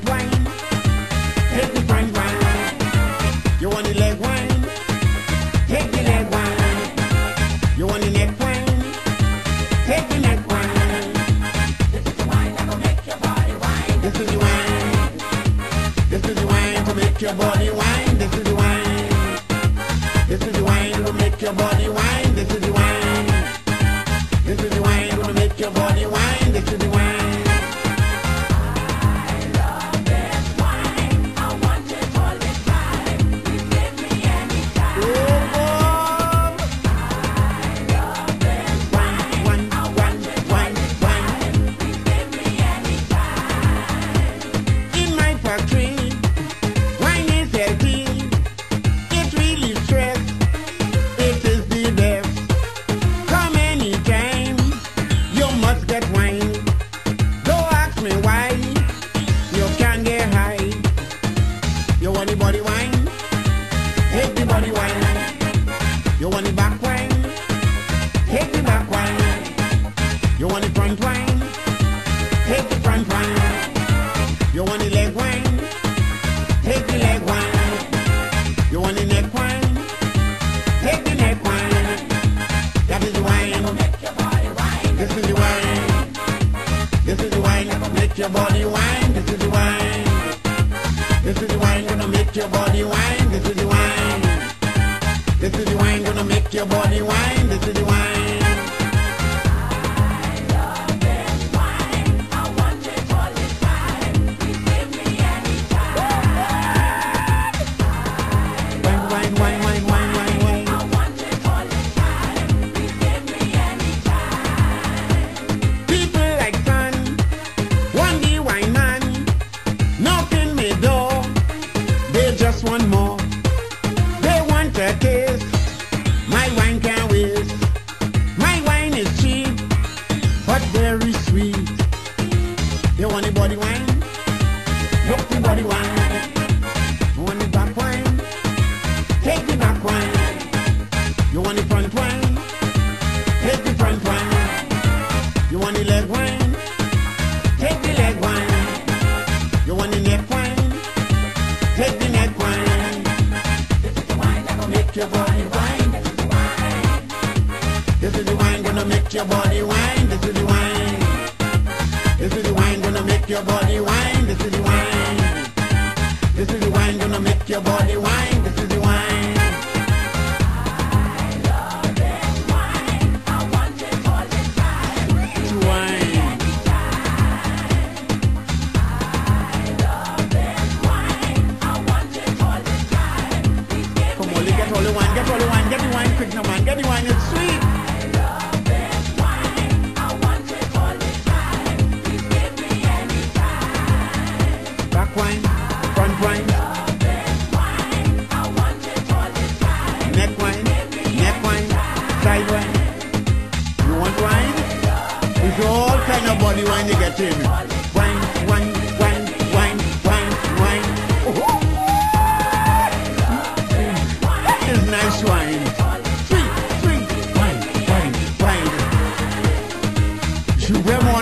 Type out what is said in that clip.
the wine. You want the leg wine? The leg wine. You want the neck wine? The neck wine. This is the wine that make your body wine. This is the wine. This is the wine to make your body wine. This is the wine. This is the wine to make your body wine. This is want the body wine? Take the body wine. You want the back wine? Take the back wine. You want the front wine? Take the front wine. You want the leg wine? Take the leg wine. You want the neck wine? Take the neck wine. That is the wine. This is the wine. This is the wine make your body wine. Your body wine. This is the wine. This is the wine gonna make your body wine. This is the. Wine, My wine can't waste. My wine is cheap, but very sweet. You want the body wine? Look the body wine. You want the back wine? Take the back wine. You want the front wine? Take the front wine. You want the leg wine? Your body wine. This is the wine gonna make your body wine. This is the wine. This is the wine gonna make your body wine. This is the wine. This is the wine gonna make your body wine. Juremo